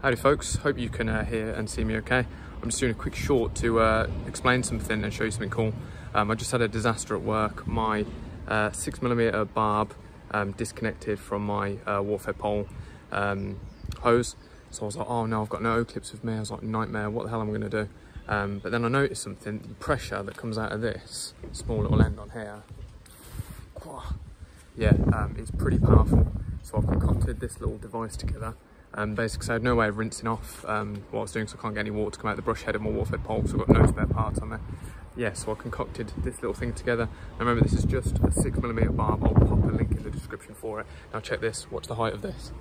Howdy folks, hope you can uh, hear and see me okay. I'm just doing a quick short to uh, explain something and show you something cool. Um, I just had a disaster at work. My uh, 6mm barb um, disconnected from my uh, water-fed pole um, hose. So I was like, oh no, I've got no O-clips with me. I was like, nightmare, what the hell am I gonna do? Um, but then I noticed something, the pressure that comes out of this small little end on here, yeah, um, it's pretty powerful. So I've concocted this little device together um, basically, so I had no way of rinsing off um, what I was doing, so I can't get any water to come out the brush head of my Water-fed pole, so I've got no spare parts on there. Yeah, so I concocted this little thing together. And remember, this is just a 6mm barb. I'll pop a link in the description for it. Now check this, watch the height of this.